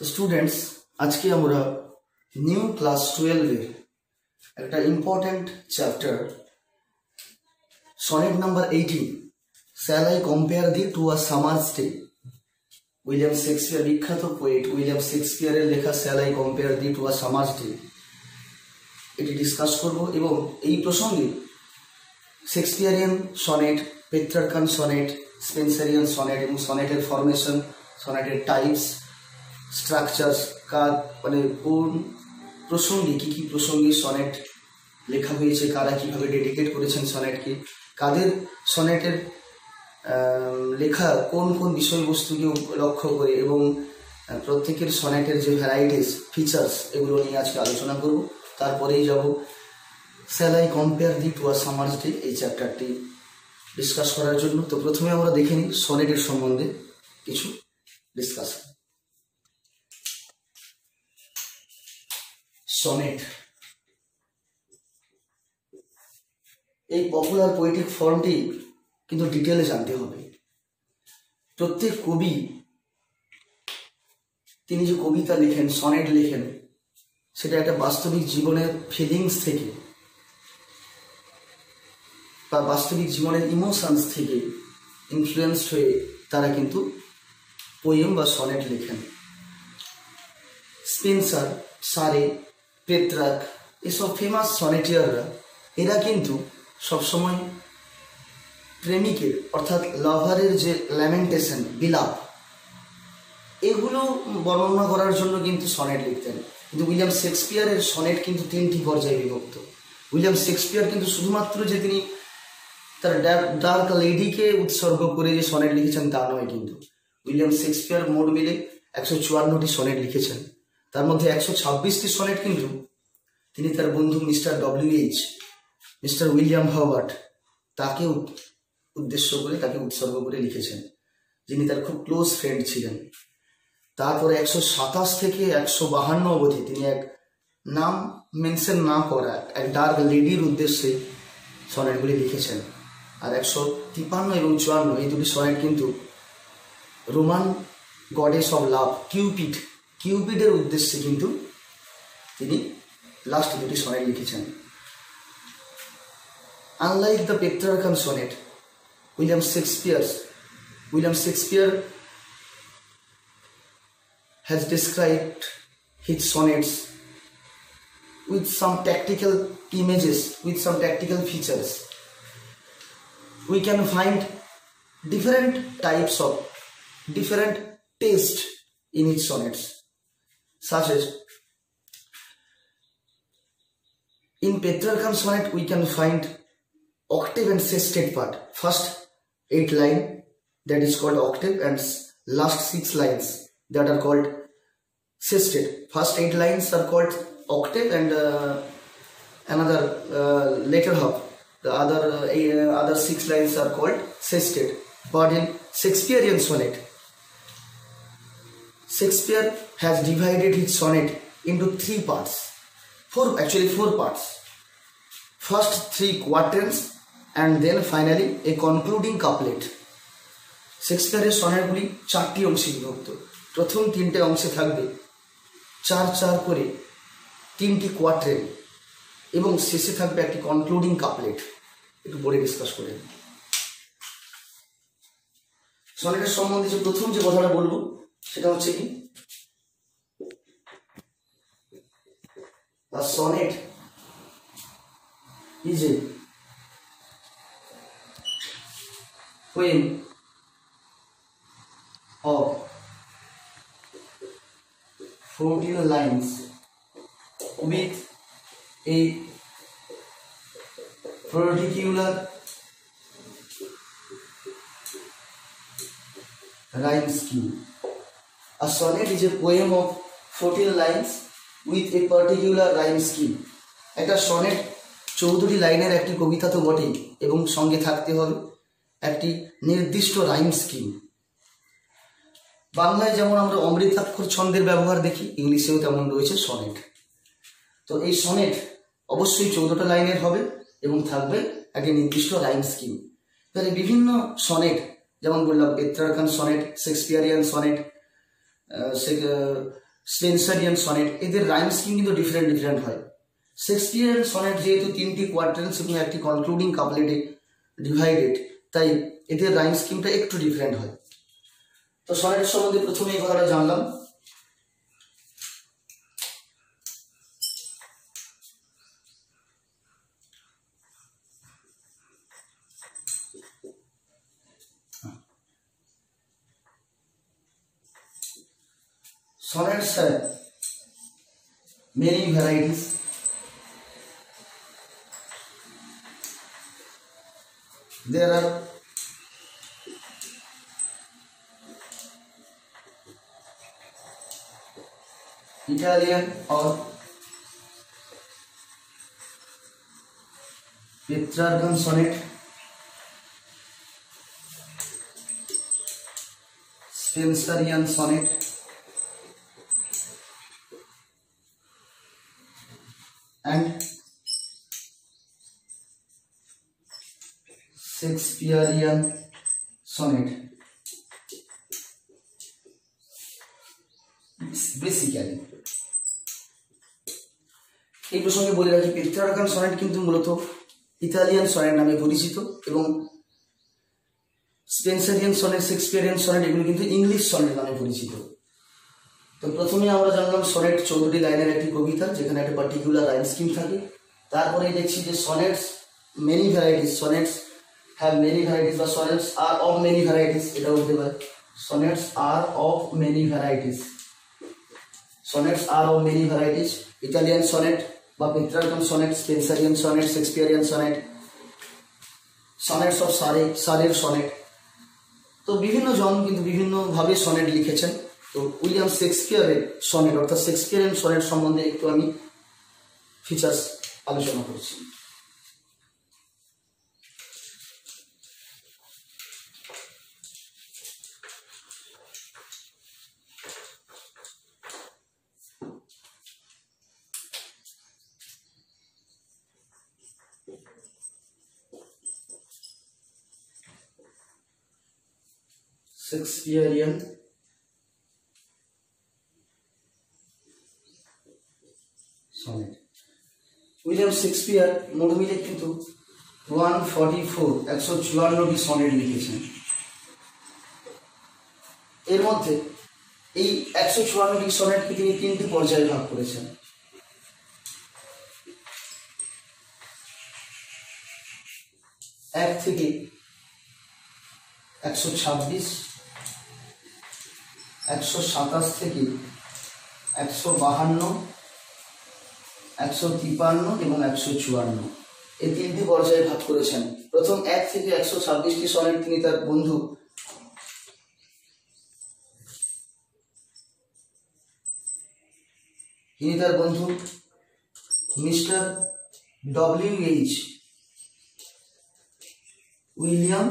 তো স্টুডেন্টস আজকে আমরা নিউ ক্লাস টুয়েলভের একটা important chapter sonnet number eighteen shall I compare thee to a summer's day William Shakespeare বিখ্যাত পোয়েট উইলিয়াম শেক্সপিয়ারের লেখা shall I compare thee to a summer's day এটি discuss করব এবং এই প্রসঙ্গে Shakespearean sonnet Petrarchan sonnet Spenserian sonnet এবং সনেটের ফরমেশন সনেটের টাইপস স্ট্রাকচার্স কার মানে কোন প্রসঙ্গে কী কী প্রসঙ্গে সনেট লেখা হয়েছে, কারা কীভাবে ডেডিকেট করেছেন সনেটকে কাদের সনেটের লেখা কোন কোন বিষয়বস্তুকে লক্ষ্য করে এবং প্রত্যেকের সনেটের যে ভ্যারাইটিস ফিচার্স এগুলো নিয়ে আজকে আলোচনা করব। তারপরেই যাব। Shall I compare thee to a summer's day এই চ্যাপ্টারটি ডিসকাস করার জন্য। তো প্রথমে আমরা দেখে নিই সনেটের সম্বন্ধে কিছু ডিসকাস সনেট। এই পপুলার পোয়েটিক ফর্মটি কিন্তু ডিটেলে জানতে হবে। প্রত্যেক কবি, তিনি যে কবিতা লেখেন, সনেট লেখেন, সেটা একটা বাস্তবিক জীবনের ফিলিংস থেকে বা বাস্তবিক জীবনের ইমোশনস থেকে ইনফ্লুয়েসড হয়ে তারা কিন্তু পোয়েম বা সনেট লেখেন। স্পেন্সার সারে পেত্রাক, এসব ফেমাস সনেটিয়াররা এরা কিন্তু সবসময় প্রেমিকের, অর্থাৎ লাভারের যে ল্যামেন্টেশন বিলাপ, এগুলো বর্ণনা করার জন্য কিন্তু সনেট লিখতেন। কিন্তু উইলিয়াম শেক্সপিয়ারের সনেট কিন্তু তিনটি পর্যায়ে বিভক্ত। উইলিয়াম শেক্সপিয়ার কিন্তু শুধুমাত্র যে তিনি তার ডার্ক লেডিকে উৎসর্গ করে যে সনেট লিখেছেন তা নয় কিন্তু। উইলিয়াম শেক্সপিয়ার মোট মিলে একশো চুয়ান্নটি সনেট লিখেছেন। তার মধ্যে একশো ছাব্বিশটি সনেট কিন্তু তিনি তার বন্ধু mister W H mister William Howard তাকে উদ্দেশ্য করে, তাকে উৎসর্গ করে লিখেছেন। যিনি তার খুব ক্লোজ ফ্রেন্ড ছিলেন। তারপরে একশো সাতাশ থেকে একশো বাহান্ন অবধি তিনি এক নাম মেনশন না করা, এক ডার্ক লেডির উদ্দেশ্যে সনেটগুলি লিখেছেন। আর একশো তিপান্ন এবং চুয়ান্ন, এই দুটি সনেট কিন্তু Roman goddess of love, Cupid কিউপিডের উদ্দেশ্যে কিন্তু তিনি লাস্ট দুটি সনেট লিখেছেন। Unlike the Petrarchan sonnet William Shakespeare William Shakespeare has describe his sonnets with some tactical images with some tactical features we can find different types of different test in his sonnets such as in Petrarchan sonnet we can find octave and sestet part. First eight line that is called octave and last six lines that are called sestet. First eight lines are called octave and uh, another uh, later half. The other uh, other six lines are called sestet. But in Shakespearean sonnet, Shakespeare has divided his sonnet into three parts. Four actually four parts. First three quatrains and then finally a concluding couplet. শেক্সপিয়ারের সনেটগুলি চারটি অংশে বিভক্ত প্রথম তিনটে অংশে থাকবে চার চার করে তিনটি কোয়াট্রেন এবং শেষে থাকবে একটি কনক্লুডিং কাপলেট একটু পরে ডিসকাস করে সনেটের সম্বন্ধে যে প্রথম যে কথাটা বলব সেটা হচ্ছে কি sonnet is a poem of 14 lines with a particular rhyme scheme. A sonnet is a poem of 14 lines with a particular rhyme scheme. একটা সনেট চৌধুরী লাইনের একটি কবিতা তো বটেই, এবং সঙ্গে থাকতে হবে একটি নির্দিষ্ট রাইম স্কিম বাংলায় যেমন আমরা অমৃতাক্ষর ছন্দের ব্যবহার দেখি, ইংলিশেও তেমন রয়েছে সনেট তো এই সনেট অবশ্যই চৌদ্দটা লাইনের হবে এবং থাকবে একটি নির্দিষ্ট রাইম স্কিম তাহলে বিভিন্ন সনেট যেমন বললাম Petrarchan sonnet Shakespearean sonnet Spenserian sonnet এদের রাইম স্কিম কিন্তু ডিফারেন্ট ডিফারেন্ট হয়। শেক্সপিয়ারিয়ান সনেট যেহেতু তিনটি কোয়ার্টেন্স এবং একটি কনক্লুডিং কাপলেটে ডিভাইডেড তাই এদের রাইম স্কিমটা একটু ডিফারেন্ট হয়। তো সনেট সম্বন্ধে প্রথমে এই কথাটা জানলাম। सोनेट्स है many varieties there are Italian और Petrarchan sonnet Spenserian sonnet Shakespearean sonnet. Basically এই প্রসঙ্গে বলে রাখি পেট্রারকান সনেট কিন্তু মূলত ইতালিয়ান সনেট নামে পরিচিত এবং স্পেন্সারিয়ান সনেট শেক্সপিয়ারিয়ান সনেট এগুলো কিন্তু ইংলিশ সনেট নামে পরিচিত। তো প্রথমে আমরা জানলাম সনেট চৌধুরী লাইনের একটি কবিতা, যেখানে একটা পার্টিকুলার লাইন স্কিম থাকে। তারপরে দেখছি যে sonnets many varieties sonnets have many varieties বা sonnets are of many varieties এটা বলতে পারে। Sonnets are of many varieties sonnets are of many varieties Italian sonnet বা Petrarchan sonnet Spenserian sonnet Shakespearean sonnet sonnets of Surrey সারের sonnet তো বিভিন্ন জন কিন্তু বিভিন্নভাবে সনেট লিখেছেন। তো উইলিয়াম শেক্সপিয়ারের সনেট অর্থাৎ শেক্সপিয়ারের সনেট সম্বন্ধে একটু আমি ফিচার্স আলোচনা করছি। Shakespearean সনেট উইলিয়াম শেক্সপিয়ার মিলে কিন্তু ওয়ান ফর্টি ফোর একশো চুয়ান্নটি সনেট লিখেছেন। এর মধ্যে এই একশো চুয়ান্নটি সনেটকে তিনি তিনটি পর্যায়ে ভাগ করেছেন। এক থেকে একশো ছাব্বিশ একশো সাতাশ থেকে একশো বাহান্ন, একশো তিপান্ন এবং একশো চুয়ান্ন। এই তিনটি পর্যায়ে ভাগ করেছেন। প্রথম এক থেকে একশো ছাব্বিশটি সনেট তিনি তার বন্ধু। তিনি তার বন্ধু। Mister W H William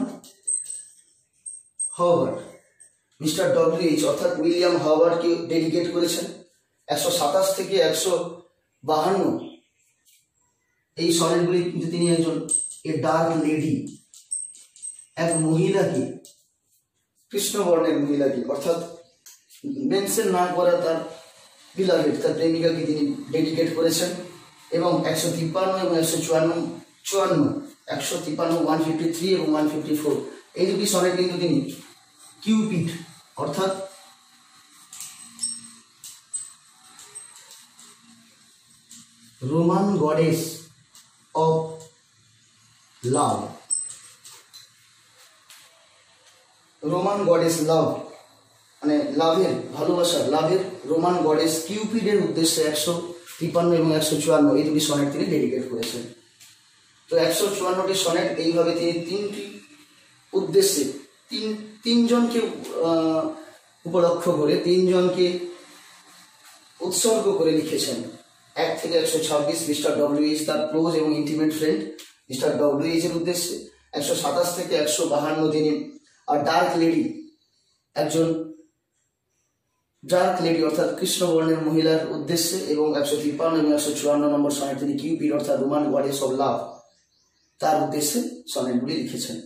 Howard Mister W H অর্থাৎ উইলিয়াম হাওয়ার্ডকে ডেডিকেট করেছেন। একশো সাতাশ থেকে একশো বাহান্ন। এই সনেটগুলি কিন্তু তিনি একজন এ ডার্ক লেডি। এক মহিলাকে, কৃষ্ণবর্ণের মহিলাকে, অর্থাৎ মেনশন না করা তার বিলাভেড তার প্রেমিকাকে তিনি ডেডিকেট করেছেন। এবং একশো তিপ্পান্ন এবং একশো চুয়ান্ন চুয়ান্ন, একশো তিপ্পান্ন, ওয়ান ফিফটি থ্রি এবং ওয়ান ফিফটি ফোর। এই দুটি সনেট কিন্তু তিনি কিউপিড অর্থাৎ Roman goddess of love. Roman goddess love মানে লাভের ভালোবাসার লাভের রোমান গডেস কিউপিডের উদ্দেশ্যে একশো তিপ্পান্ন এবং একশো চুয়ান্ন, এই দুটি সনেট তিনি ডেডিকেট করেছেন। তো একশো চুয়ান্নটি সনেট, এইভাবে তিনি তিনটি উদ্দেশ্যে তিন, তিনজনকে উপলক্ষ করে, তিনজনকে উৎসর্গ করে লিখেছেন। এক থেকে একশো ছাব্বিশ মিস্টার ডব্লিউএইচ তার ক্লোজ এবং ইন্টিমেট ফ্রেন্ড মিস্টার ডব্লিউএইচ এর উদ্দেশ্যে। একশো সাতাশ থেকে একশো বাহান্ন তিনি আর ডার্ক লেডি একজন ডার্ক লেডি অর্থাৎ কৃষ্ণবর্ণের মহিলার উদ্দেশ্যে এবং একশো তিপ্পান্ন এবং একশো চুয়ান্ন নম্বর সনেট তিনি কিউপিড, অর্থাৎ রোমান গডেস অফ লাভ তার উদ্দেশ্যে সনেটগুলি লিখেছেন।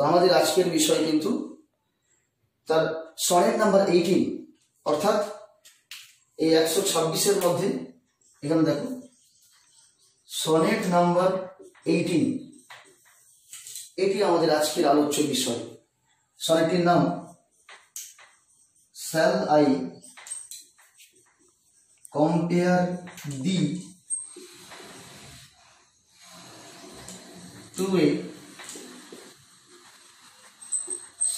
তো আমাদের আজকের বিষয় কিন্তু তার সনেট নাম্বার এইটিন অর্থাৎ এই একশো ছাব্বিশের মধ্যে, এখানে দেখো সনেট নাম্বার এইটিন এটি আমাদের আজকের আলোচ্য বিষয়। সনেটটির নাম shall I compare thee to a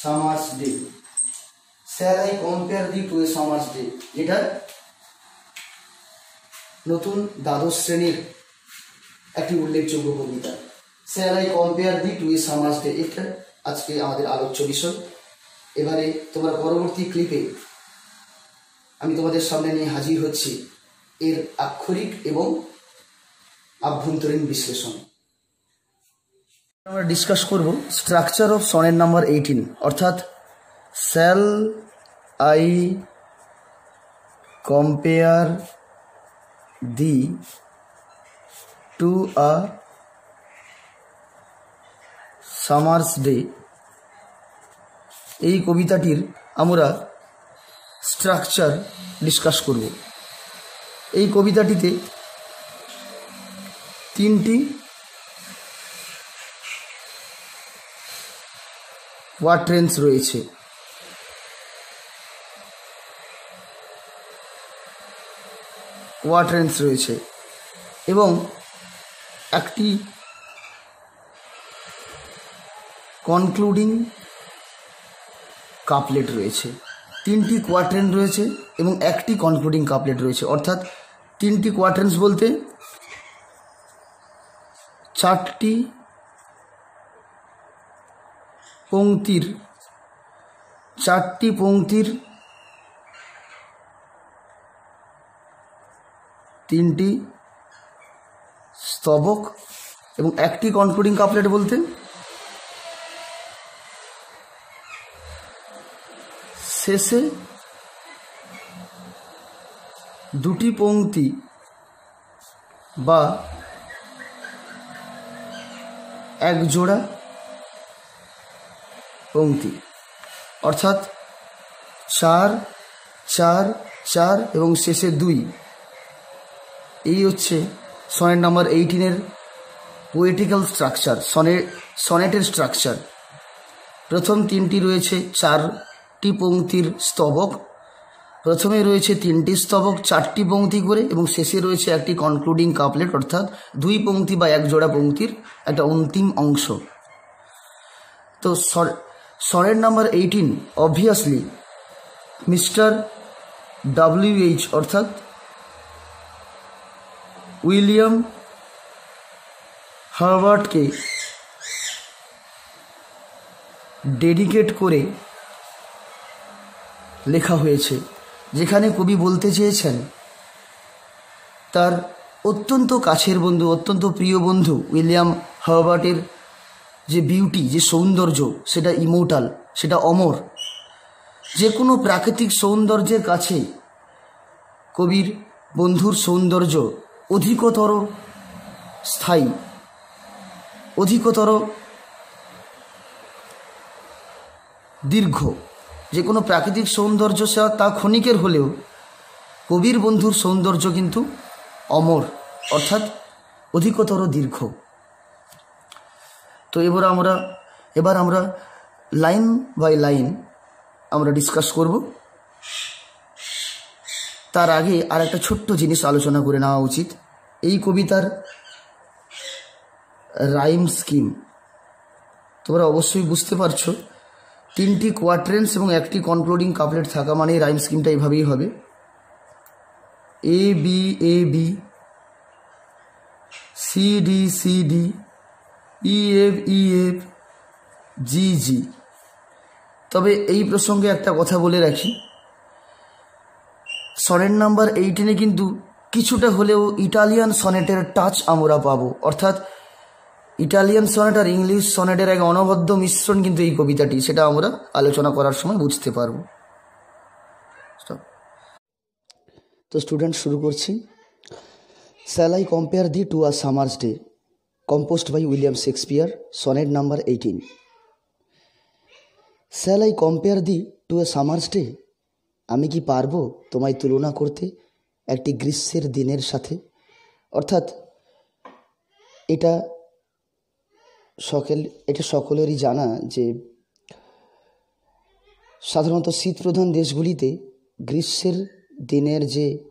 summer's day? Shall I compare thee to a summer's day? যেটা নতুন দ্বাদশ শ্রেণির একটি উল্লেখযোগ্য কবিতা shall I compare thee to a summer's day এটা আজকে আমাদের আলোচ্য বিষয় এবারে তোমার পরবর্তী ক্লিপে আমি তোমাদের সামনে নিয়ে হাজির হচ্ছি এর আক্ষরিক এবং আভ্যন্তরীণ বিশ্লেষণ আমরা ডিসকাস করব স্ট্রাকচার অফ সনের নাম্বার এইটিন অর্থাৎ shall I compare thee to a summer's day এই কবিতাটির আমরা স্ট্রাকচার ডিসকাস করব। এই কবিতাটিতে তিনটি ওয়াট্রেন্স রয়েছে। ওয়াট্রেন্স রয়েছে। এবং একটি কনক্লুডিং কাপলেট রয়েছে। তিনটি কোয়াট্রেন রয়েছে এবং একটি কনক্লুডিং কাপলেট রয়েছে। অর্থাৎ তিনটি কোয়াট্রেন্স বলতে চারটি পংক্তির, চারটি পংক্তির, তিনটি স্তবক এবং একটি কনক্লুডিং কাপলেট বলতে শেষে দুটি পংক্তি বা এক জোড়া পংক্তি। অর্থাৎ চার চার চার এবং শেষে দুই। এই হচ্ছে সনেট নাম্বার এইটিনের পোয়েটিক্যাল স্ট্রাকচার সনে, সনেটের স্ট্রাকচার প্রথম তিনটি রয়েছে চারটি পংক্তির স্তবক। প্রথমে রয়েছে তিনটি স্তবক, চারটি পংক্তি করে এবং শেষে রয়েছে একটি কনক্লুডিং কাপলেট অর্থাৎ দুই পংক্তি বা এক জোড়া পংক্তির একটা অন্তিম অংশ। তো সরের number eighteen obviously Mister W H অর্থাৎ উইলিয়াম হার্বার্টকে ডেডিকেট করে লেখা হয়েছে, যেখানে কবি বলতে চেয়েছেন, তার অত্যন্ত কাছের বন্ধু, অত্যন্ত প্রিয় বন্ধু উইলিয়াম হার্বার্টের যে বিউটি যে সৌন্দর্য, সেটা ইমোটাল সেটা অমর। যে কোনো প্রাকৃতিক সৌন্দর্যের কাছে কবির বন্ধুর সৌন্দর্য অধিকতর স্থায়ী, অধিকতর দীর্ঘ। যে কোনো প্রাকৃতিক সৌন্দর্য সে তা ক্ষণিকের হলেও কবির বন্ধুর সৌন্দর্য কিন্তু অমর, অর্থাৎ অধিকতর দীর্ঘ। তো এবার আমরা এবার আমরা লাইন বাই লাইন আমরা ডিসকাস করব। তার আগে আর একটা ছোট্ট জিনিস আলোচনা করে নেওয়া উচিত। এই কবিতার রাইম স্কিম তোমরা অবশ্যই বুঝতে পারছ, তিনটি কোয়াট্রেন্স এবং একটি কনক্লুডিং কাপলেট থাকা মানে রাইম স্কিমটা এভাবেই হবে। A B A B C D C D E F E F G G তবে এই প্রসঙ্গে একটা কথা বলে রাখি। সনেট নাম্বার এইটিনে কিন্তু কিছুটা হলেও ইটালিয়ান সনেটের টাচ আমরা পাবো। অর্থাৎ ইটালিয়ান সনেট আর ইংলিশ সনেটের এক অনবদ্য মিশ্রণ কিন্তু এই কবিতাটি, সেটা আমরা আলোচনা করার সময় বুঝতে পারব। তো স্টুডেন্ট শুরু করছি। Shall I compare thee to a summer's day composed by William Shakespeare sonnet number eighteen shall I compare thee to a summer's day আমি কি পারব তোমায় তুলনা করতে একটি গ্রীষ্মের দিনের সাথে? অর্থাৎ এটা সকল এটা সকলেরই জানা যে সাধারণত শীতপ্রধান দেশগুলিতে গ্রীষ্মের দিনের যে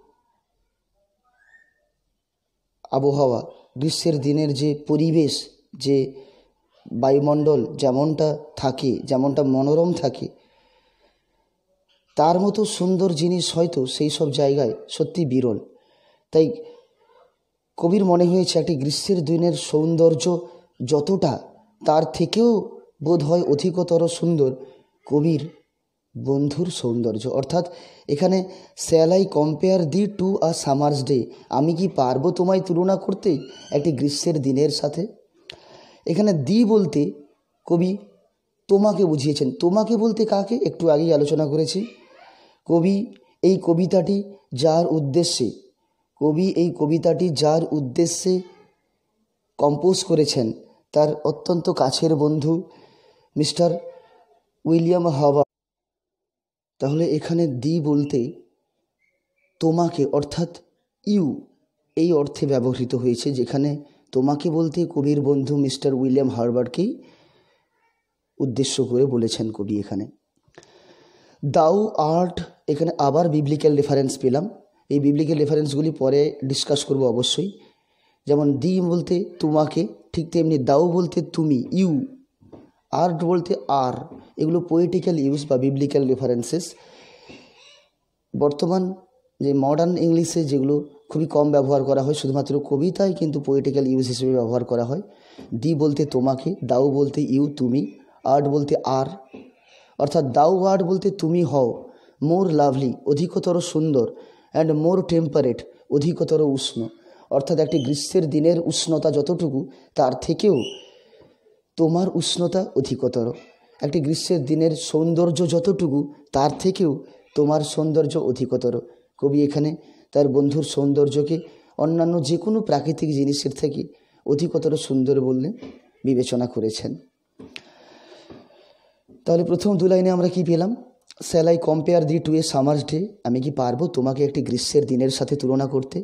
আবহাওয়া গ্রীষ্মের দিনের যে পরিবেশ, যে বায়ুমণ্ডল যেমনটা থাকে, যেমনটা মনোরম থাকে, তার মতো সুন্দর জিনিস হয়তো সেই সব জায়গায় সত্যি বিরল। তাই কবির মনে হয়েছে একটি গ্রীষ্মের দিনের সৌন্দর্য যতটা, তার থেকেও বোধ হয় অধিকতর সুন্দর কবির বন্ধুর সৌন্দর্য। অর্থাৎ এখানে shall I compare thee to a summer's day আমি কি পারব তোমায় তুলনা করতে একটি গ্রীষ্মের দিনের সাথে? এখানে দি বলতে কবি তোমাকে বুঝিয়েছেন। তোমাকে বলতে কাকে? একটু আগেই আলোচনা করেছি। কবি এই কবিতাটি যার উদ্দেশ্যে, কবি এই কবিতাটি যার উদ্দেশ্যে কম্পোজ করেছেন তার অত্যন্ত কাছের বন্ধু মিস্টার উইলিয়াম হাওয়া তাহলে এখানে দি বলতে তোমাকে, অর্থাৎ ইউ, এই অর্থে ব্যবহৃত হয়েছে, যেখানে তোমাকে বলতে কবির বন্ধু মিস্টার উইলিয়াম হারবার্টকেই উদ্দেশ্য করে বলেছেন কবি এখানে। দাউ আর্ট, এখানে আবার বিবলিক্যাল রেফারেন্স পেলাম। এই বিবলিক্যাল রেফারেন্সগুলি পরে ডিসকাস করব অবশ্যই। যেমন দি বলতে তোমাকে, ঠিক তেমনি দাউ বলতে তুমি, ইউ আর্ট বলতে আর, এগুলো পোয়েটিক্যাল ইউজ বা বিবলিক্যাল রেফারেন্সেস বর্তমান যে মডার্ন ইংলিশে যেগুলো খুবই কম ব্যবহার করা হয়, শুধুমাত্র কবিতায় কিন্তু পোয়েটিক্যাল ইউজ হিসেবে ব্যবহার করা হয়। দি বলতে তোমাকে, দাউ বলতে ইউ, তুমি, আর্ট বলতে আর। অর্থাৎ দাউ আর্ট বলতে তুমি হও, মোর লাভলি, অধিকতর সুন্দর অ্যান্ড মোর টেম্পারেট অধিকতর উষ্ণ। অর্থাৎ একটি গ্রীষ্মের দিনের উষ্ণতা যতটুকু, তার থেকেও তোমার উষ্ণতা অধিকতর। একটি গ্রীষ্মের দিনের সৌন্দর্য যতটুকু, তার থেকেও তোমার সৌন্দর্য অধিকতর। কবি এখানে তার বন্ধুর সৌন্দর্যকে অন্যান্য যে কোনো প্রাকৃতিক জিনিসের থেকে অধিকতর সুন্দর বললে বিবেচনা করেছেন। তাহলে প্রথম দু লাইনে আমরা কি পেলাম? Shall I compare thee to a summer's day আমি কি পারব তোমাকে একটি গ্রীষ্মের দিনের সাথে তুলনা করতে?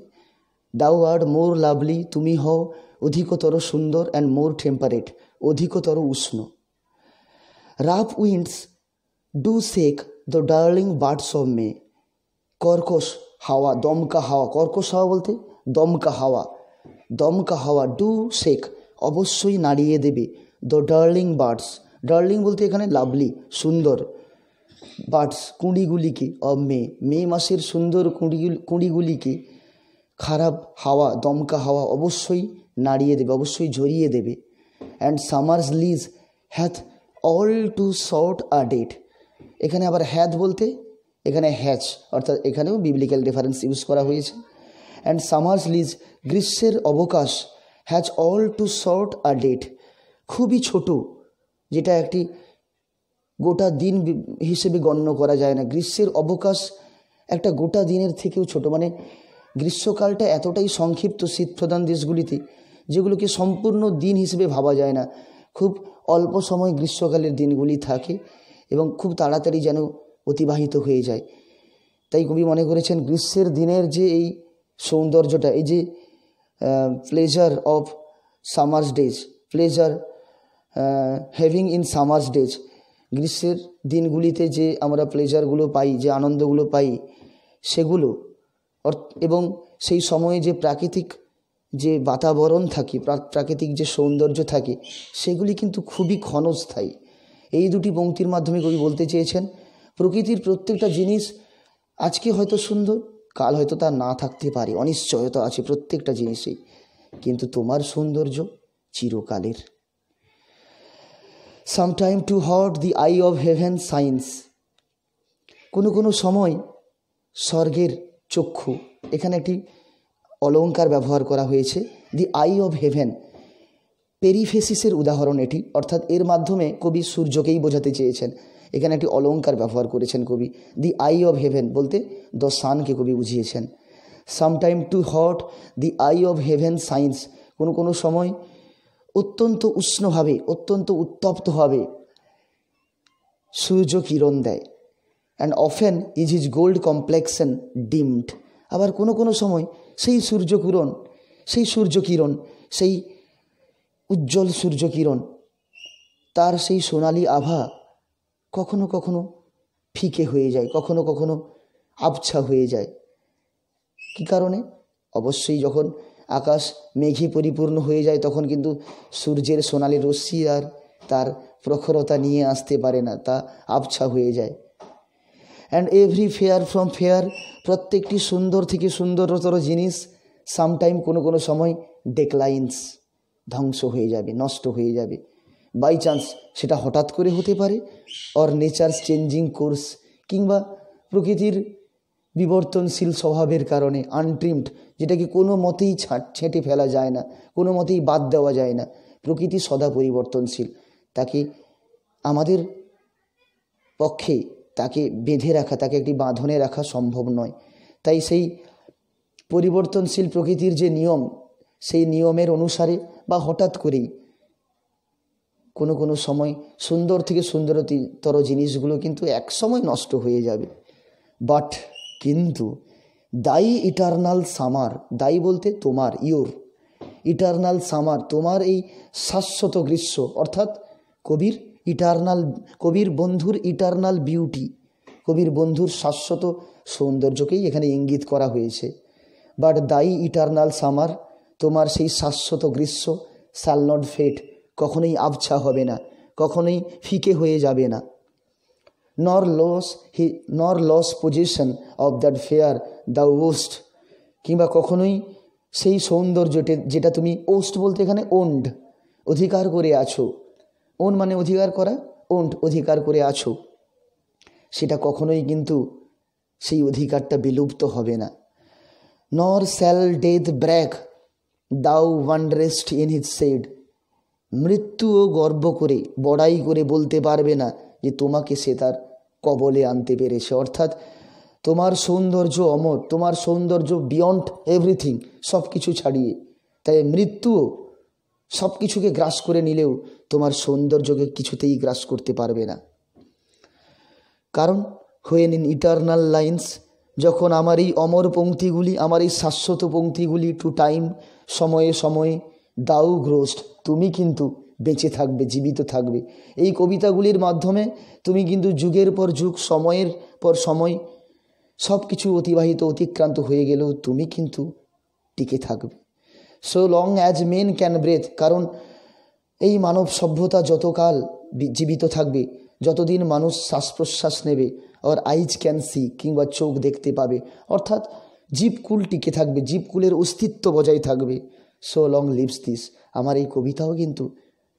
দাও আর মোর লাভলি তুমি হও অধিকতর সুন্দর অ্যান্ড মোর টেম্পারেট অধিকতর উষ্ণ। Rough winds do shake the darling birds of May. কর্কশ হাওয়া, দমকা হাওয়া, কর্কশ হাওয়া বলতে দমকা হাওয়া দমকা হাওয়া ডু শেক অবশ্যই নাড়িয়ে দেবে দ্য ডার্লিং বার্ডস। ডার্লিং বলতে এখানে লাভলি, সুন্দর। বার্ডস, কুঁড়িগুলিকে অব মে। মে মাসের সুন্দর কুঁড়িগুলি, কুঁড়িগুলিকে খারাপ হাওয়া, দমকা হাওয়া অবশ্যই নাড়িয়ে দেবে, অবশ্যই জড়িয়ে দেবে। And summer's lease hath all too short a date এখানে আবার হ্যাথ বলতে, এখানে হ্যাচ অর্থাৎ এখানেও বিবলিক্যাল রেফারেন্স ইউজ করা হয়েছে। অ্যান্ড সামার্স লিজ গ্রীষ্মের অবকাশ has all too short a date খুবই ছোট, যেটা একটি গোটা দিন হিসেবে গণ্য করা যায় না। গ্রীষ্মের অবকাশ একটা গোটা দিনের থেকেও ছোট। মানে গ্রীষ্মকালটা এতটাই সংক্ষিপ্ত শীতপ্রধান দেশগুলিতে যেগুলোকে সম্পূর্ণ দিন হিসেবে ভাবা যায় না। খুব অল্প সময় গ্রীষ্মকালের দিনগুলি থাকে এবং খুব তাড়াতাড়ি যেন অতিবাহিত হয়ে যায়। তাই কবি মনে করেছেন, গ্রীষ্মের দিনের যে এই সৌন্দর্যটা, এই যে pleasure of summer's days pleasure having in summer's days গ্রীষ্মের দিনগুলিতে যে আমরা প্লেজারগুলো পাই, যে আনন্দগুলো পাই, সেগুলো এবং সেই সময়ে যে প্রাকৃতিক যে বাতাবরণ থাকে প্রাকৃতিক যে সৌন্দর্য থাকে, সেগুলি কিন্তু খুবই ক্ষণস্থায়ী। এই দুটি পঙ্ক্তির মাধ্যমে কবি বলতে চেয়েছেন, প্রকৃতির প্রত্যেকটা জিনিস আজকে হয়তো সুন্দর, কাল হয়তো তা না থাকতে পারে, অনিশ্চয়তা আছে প্রত্যেকটা জিনিসেই, কিন্তু তোমার সৌন্দর্য চিরকালের। Sometime too hot the eye of heaven shines কোনো কোনো সময় স্বর্গের চক্ষু, এখানে একটি অলঙ্কার ব্যবহার করা হয়েছে। দি আই অফ হেভেন পেরিফেসিসের উদাহরণ এটি। অর্থাৎ এর মাধ্যমে কবি সূর্যকেই বোঝাতে চেয়েছেন। এখানে একটি অলঙ্কার ব্যবহার করেছেন কবি। দি আই অফ হেভেন বলতে দ্য সানকে কবি বুঝিয়েছেন। Sometime too hot the eye of heaven shines কোনো কোনো সময় অত্যন্ত উষ্ণভাবে অত্যন্ত উত্তপ্তভাবে সূর্য কিরণ দেয়। And often is is gold complexion dimmed আবার কোনো কোনো সময় সেই সূর্যকিরণ সেই সূর্যকিরণ, সেই উজ্জ্বল সূর্যকিরণ, তার সেই সোনালি আভা কখনো কখনো ফিকে হয়ে যায়, কখনো কখনো আবছা হয়ে যায়। কি কারণে? অবশ্যই যখন আকাশ মেঘে পরিপূর্ণ হয়ে যায়, তখন কিন্তু সূর্যের সোনালি রশ্মি আর তার প্রখরতা নিয়ে আসতে পারে না, তা আবছা হয়ে যায়। And every fair from fair প্রত্যেকটি সুন্দর থেকে সুন্দরতর জিনিস সামটাইম কোনো কোনো সময় ডেকলাইন্স ধ্বংস হয়ে যাবে, নষ্ট হয়ে যাবে। বাই চান্স সেটা হঠাৎ করে হতে পারে অর নেচারস চেঞ্জিং কোর্স কিংবা প্রকৃতির বিবর্তনশীল স্বভাবের কারণে আনট্রিমড যেটাকে কোনো মতেই ছাঁট ছেঁটে ফেলা যায় না, কোনো মতেই বাদ দেওয়া যায় না, প্রকৃতি সদা পরিবর্তনশীল। তাকে আমাদের পক্ষে তাকে বেঁধে রাখা, তাকে একটি বাঁধনে রাখা সম্ভব নয়। তাই সেই পরিবর্তনশীল প্রকৃতির যে নিয়ম, সেই নিয়মের অনুসারে বা হঠাৎ করেই কোনো কোনো সময় সুন্দর থেকে সুন্দরতর জিনিসগুলো কিন্তু এক সময় নষ্ট হয়ে যাবে। বাট কিন্তু দায়ী ইটারনাল সামার, দায়ী বলতে তোমার ইয়োর ইটার্নাল সামার, তোমার এই শাশ্বত গ্রীষ্ম, অর্থাৎ কবির ইটারনাল, কবির বন্ধুর ইটারনাল বিউটি। কবির বন্ধুর শাশ্বত সৌন্দর্যকেই এখানে ইঙ্গিত করা হয়েছে। বাট দায়ী ইটারনাল সামার, তোমার সেই শাশ্বত গ্রীষ্ম শ্যাল নট ফেট কখনোই আবছা হবে না, কখনোই ফিকে হয়ে যাবে না। Nor lose he nor lose possession of that fair the ow'st কিংবা কখনোই সেই সৌন্দর্য যেটা তুমি ওস্ট বলতে এখানে ওন্ড অধিকার করে আছো। ওন মানে অধিকার করা ওন্ড অধিকার করে আছো। সেটা কখনোই কিন্তু সেই অধিকারটা বিলুপ্ত হবে না। নর shall death brag thou wander'st in his shade মৃত্যুও গর্ব করে, বড়াই করে বলতে পারবে না যে তোমাকে সে তার কবলে আনতে পেরেছে। অর্থাৎ তোমার সৌন্দর্য অমর, তোমার সৌন্দর্য বিয়ন্ড এভরিথিং সব কিছু ছাড়িয়ে। তাই মৃত্যুও সব কিছুকে গ্রাস করে নিলেও তোমার সৌন্দর্যকে কিছুতেই গ্রাস করতে পারবে না। কারণ হোয়েন ইন ইটার্নাল লাইন্স যখন আমার এই অমর পংক্তিগুলি আমার এই শাশ্বত পংক্তিগুলি টু টাইম সময়ে সময়ে দাউ গ্রোস্ট তুমি কিন্তু বেঁচে থাকবে, জীবিত থাকবে। এই কবিতাগুলির মাধ্যমে তুমি কিন্তু যুগের পর যুগ, সময়ের পর সময় সব কিছু অতিবাহিত, অতিক্রান্ত হয়ে গেলেও তুমি কিন্তু টিকে থাকবে। So long as men can breathe কারণ এই মানব সভ্যতা যতকাল জীবিত থাকবে, যতদিন মানুষ শ্বাস প্রশ্বাস নেবে আর আইজ ক্যান সি কিংবা চোখ দেখতে পাবে, অর্থাৎ জীবকুল টিকে থাকবে জীবকুলের অস্তিত্ব বজায় থাকবে। সো লং লিভস দিস আমার এই কবিতাও কিন্তু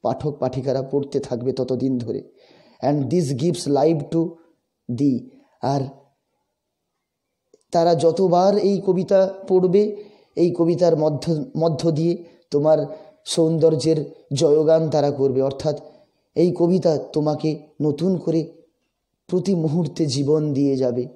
পাঠক পাঠিকারা পড়তে থাকবে ততদিন ধরে। And this gives life to thee আর তারা যতবার এই কবিতা পড়বে এই কবিতার মধ্য মধ্য দিয়ে তোমার সৌন্দর্যের জয়গান তারা করবে। অর্থাৎ এই কবিতা তোমাকে নতুন করে প্রতি মুহূর্তে জীবন দিয়ে যাবে।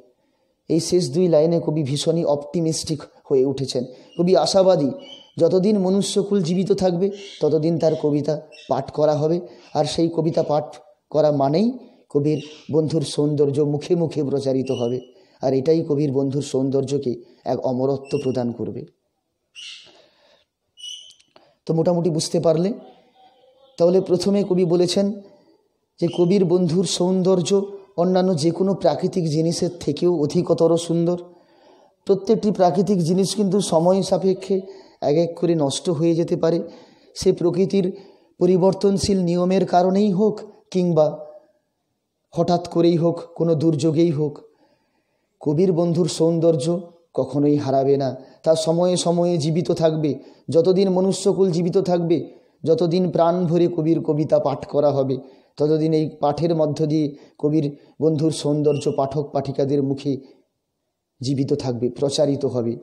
এই শেষ দুই লাইনে কবি ভীষণই অপটিমিস্টিক হয়ে উঠেছেন। কবি আশাবাদী, যতদিন মনুষ্যকুল জীবিত থাকবে, ততদিন তার কবিতা পাঠ করা হবে। আর সেই কবিতা পাঠ করা মানেই কবির বন্ধুর সৌন্দর্য মুখে মুখে প্রচারিত হবে। আর এটাই কবির বন্ধুর সৌন্দর্যকে এক অমরত্ব প্রদান করবে। তো মোটামুটি বুঝতে পারলে। তাহলে প্রথমে কবি বলেছেন যে, কবির বন্ধুর সৌন্দর্য অন্যান্য যে কোনো প্রাকৃতিক জিনিসের থেকেও অধিকতর সুন্দর। প্রত্যেকটি প্রাকৃতিক জিনিস কিন্তু সময় সাপেক্ষে এক এক করে নষ্ট হয়ে যেতে পারে। সে প্রকৃতির পরিবর্তনশীল নিয়মের কারণেই হোক কিংবা হঠাৎ করেই হোক, কোনো দুর্যোগেই হোক। কবির বন্ধুর সৌন্দর্য কখনোই হারাবে না। তা সময়ে সময়ে জীবিত থাকবে। যতদিন মনুষ্যকুল জীবিত থাকবে, যতদিন প্রাণ ভরে কবির কবিতা পাঠ করা হবে, ততদিন এই পাঠের মধ্য দিয়ে কবির বন্ধুর সৌন্দর্য পাঠক পাঠিকাদের মুখে জীবিত থাকবে, প্রচারিত হবে।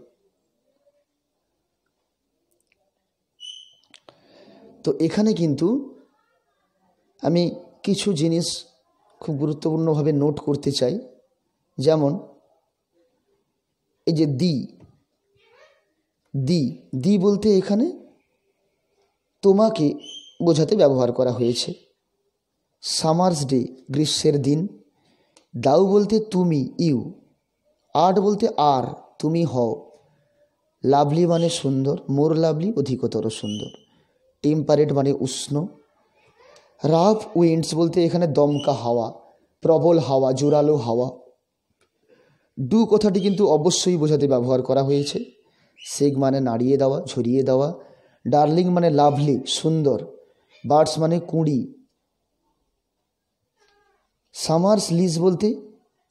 তো এখানে কিন্তু আমি কিছু জিনিস খুব গুরুত্বপূর্ণভাবে নোট করতে চাই। যেমন এই যে দি দি দি বলতে এখানে তোমাকে বোঝাতে ব্যবহার করা হয়েছে। সামার্স ডে, গ্রীষ্মের দিন। দাউ বলতে তুমি, ইউ। আর্ট বলতে আর, তুমি হও। লাভলি মানে সুন্দর, মোর লাভলি অধিকতর সুন্দর। টেম্পারেট মানে উষ্ণ। রাফ উইন্ডস বলতে এখানে দমকা হাওয়া, প্রবল হাওয়া, জোরালো হাওয়া। ডু কথাটি কিন্তু অবশ্যই বোঝাতে ব্যবহার করা হয়েছে। সেগ মানে নাড়িয়ে দেওয়া, ঝরিয়ে দেওয়া। ডার্লিং মানে লাভলি, সুন্দর। বার্ডস মানে কুঁড়ি। সামার্স লিজ বলতে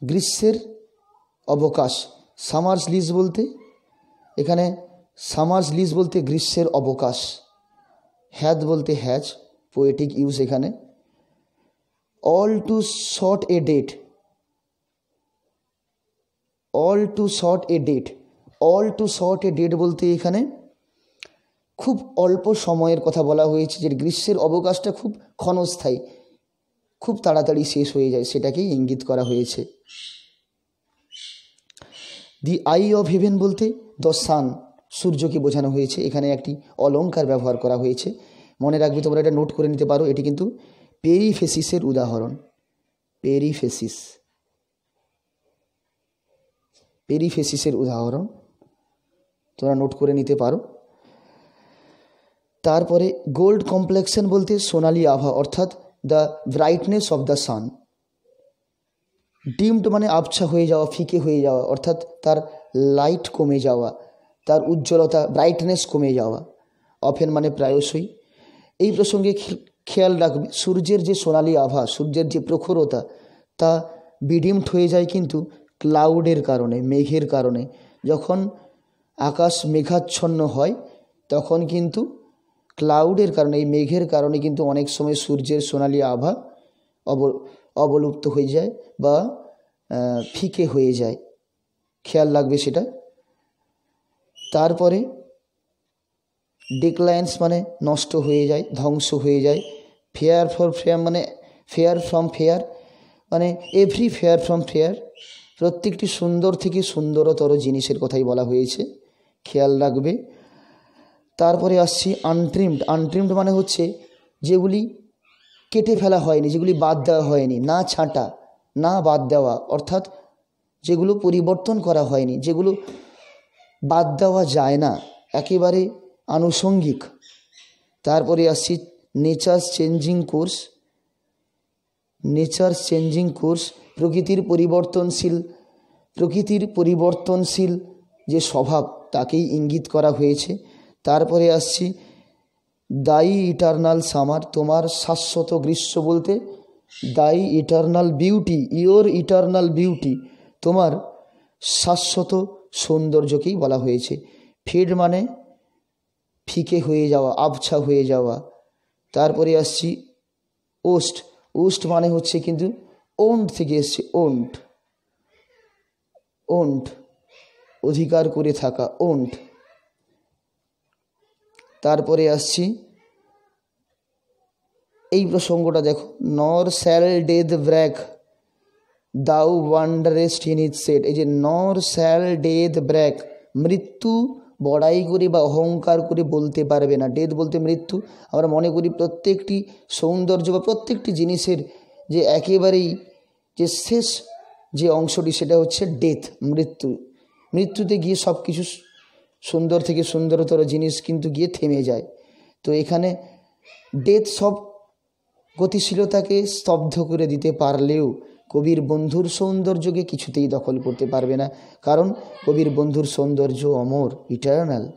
গ্রীষ্মের অবকাশ। সামার্স লিজ বলতে, এখানে সামার্স লিজ বলতে গ্রীষ্মের অবকাশ। হ্যাদ বলতে হ্যাজ পোয়েটিক ইউজ এখানে। All too short a date all too short a date all too short a date বলতে এখানে খুব অল্প সময়ের কথা বলা হয়েছে যে গ্রীষ্মের অবকাশটা খুব ক্ষণস্থায়ী, খুব তাড়াতাড়ি শেষ হয়ে যায়, সেটাকেই ইঙ্গিত করা হয়েছে। দি আই অফ হেভেন বলতে দ্য সান সূর্যকে বোঝানো হয়েছে। এখানে একটি অলঙ্কার ব্যবহার করা হয়েছে। মনে রাখবে তোমরা এটা নোট করে নিতে পারো। এটি কিন্তু পেরিফেসিসের উদাহরণ। পেরিফেসিস পেরিফেসিসের উদাহরণ তোমরা নোট করে নিতে পারো। তারপরে গোল্ড কমপ্লেক্সন বলতে সোনালি আভা, অর্থাৎ the brightness of the sun dimmed মানে আবছা হয়ে যাওয়া, ফিকে হয়ে যাওয়া, অর্থাৎ তার লাইট কমে যাওয়া, তার উজ্জ্বলতা ব্রাইটনেস কমে যাওয়া। অফেন মানে প্রায়শই। এই প্রসঙ্গে খেয়াল রাখবে, সূর্যের যে সোনালি আভা, সূর্যের যে প্রখরতা, তা বিডিমড হয়ে যায় কিন্তু ক্লাউডের কারণে, মেঘের কারণে, যখন আকাশ মেঘাচ্ছন্ন হয়, তখন কিন্তু ক্লাউডের কারণে, এই মেঘের কারণে কিন্তু অনেক সময় সূর্যের সোনালি আভা অব, অবলুপ্ত হয়ে যায় বা ফিকে হয়ে যায়। খেয়াল লাগবে সেটা। তারপরে ডিক্লায়েন্স মানে নষ্ট হয়ে যায়, ধ্বংস হয়ে যায়। ফেয়ার ফর ফেয়ার মানে ফেয়ার ফ্রম ফেয়ার মানে এভরি ফেয়ার ফ্রম ফেয়ার প্রত্যেকটি সুন্দর থেকে সুন্দরতর জিনিসের কথাই বলা হয়েছে। খেয়াল রাখবে। তারপরে আসছি আনট্রিমড আনট্রিমড মানে হচ্ছে যেগুলি কেটে ফেলা হয়নি, যেগুলি বাদ দেওয়া হয়নি, না ছাঁটা, না বাদ দেওয়া, অর্থাৎ যেগুলো পরিবর্তন করা হয়নি, যেগুলো বাদ দেওয়া যায় না, একেবারে আনুষঙ্গিক। তারপরে আসছি nature changing course. Nature changing course প্রকৃতির পরিবর্তনশীল প্রকৃতির পরিবর্তনশীল যে স্বভাব তাকেই ইঙ্গিত করা হয়েছে। তারপরে আসছি, দায়ী ইটার্নাল সামার, তোমার শাশ্বত গ্রীষ্ম বলতে, thy eternal beauty your eternal beauty, তোমার শাশ্বত সৌন্দর্যকেই বলা হয়েছে। ফেড মানে ফিকে হয়ে যাওয়া, আবছা হয়ে যাওয়া। তারপরে আসছি, ওস্ট ওস্ট মানে হচ্ছে কিন্তু ওন্ট থেকে এসছে ওন্ট ওন্ট অধিকার করে থাকা ওন্ট তারপরে আসছি। এই প্রসঙ্গটা দেখো। নর স্যাল ডেথ ব্র্যাক, দাউ ওয়ান্ডারেস্ট ইন ইট সেট। এই যে নর স্যাল ডেথ ব্র্যাক, মৃত্যু বড়াই করে বা অহংকার করে বলতে পারবে না। ডেথ বলতে মৃত্যু, আমরা মনে করি প্রত্যেকটি সৌন্দর্য বা প্রত্যেকটি জিনিসের যে একেবারেই যে শেষ যে অংশটি সেটা হচ্ছে ডেথ মৃত্যু। মৃত্যুতে গিয়ে সব কিছু সুন্দর থেকে সুন্দরতর জিনিস কিন্তু গিয়ে থেমে যায়। তো এখানে ডেথ সব গতিশীলতাকে স্তব্ধ করে দিতে পারলেও কবির বন্ধুর সৌন্দর্যকে কিছুতেই দখল করতে পারবে না। কারণ কবির বন্ধুর সৌন্দর্য অমর ইটার্নাল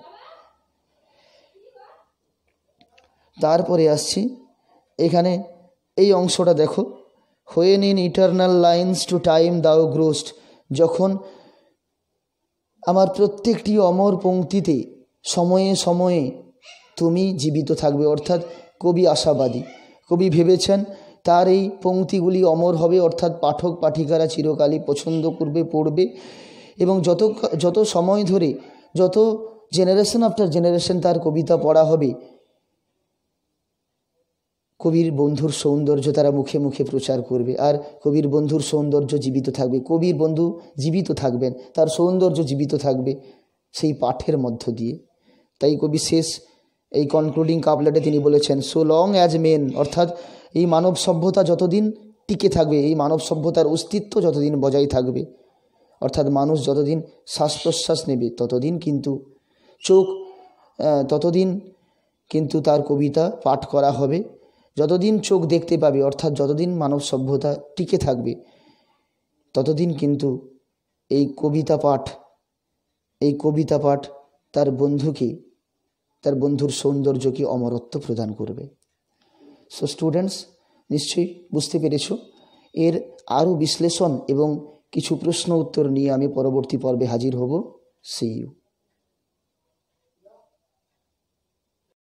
তারপরে আসছি। এখানে এই অংশটা দেখো। When in eternal lines to time thou grow'st যখন আমার প্রত্যেকটি অমর পঙ্ক্তিতে সময়ে সময়ে তুমি জীবিত থাকবে, অর্থাৎ কবি আশাবাদী। কবি ভেবেছেন, তার এই পঙ্ক্তিগুলি অমর হবে, অর্থাৎ পাঠক, পাঠিকারা চিরকালই পছন্দ করবে, পড়বে এবং যত যত সময় ধরে, যত জেনারেশন আফটার জেনারেশন তার কবিতা পড়া হবে কবির বন্ধুর সৌন্দর্য তারা মুখে মুখে প্রচার করবে। আর কবির বন্ধুর সৌন্দর্য জীবিত থাকবে। কবির বন্ধু জীবিত থাকবেন, তার সৌন্দর্য জীবিত থাকবে সেই পাঠের মধ্য দিয়ে। তাই কবি শেষ এই কনক্লুডিং কাপলেটে তিনি বলেছেন সো লং অ্যাজ মেন অর্থাৎ এই মানব সভ্যতা যতদিন টিকে থাকবে, এই মানব সভ্যতার অস্তিত্ব যতদিন বজায় থাকবে, অর্থাৎ মানুষ যতদিন শ্বাস প্রশ্বাস নেবে, ততদিন কিন্তু চোখ ততদিন কিন্তু তার কবিতা পাঠ করা হবে। যতদিন চোখ দেখতে পাবে, অর্থাৎ যতদিন মানব সভ্যতা টিকে থাকবে, ততদিন কিন্তু এই কবিতা পাঠ, এই কবিতা পাঠ তার বন্ধুকে, তার বন্ধুর সৌন্দর্যকে অমরত্ব প্রদান করবে। সো স্টুডেন্টস নিশ্চয়ই বুঝতে পেরেছ, এর আরও বিশ্লেষণ এবং কিছু প্রশ্ন উত্তর নিয়ে আমি পরবর্তী পর্বে হাজির হব। C you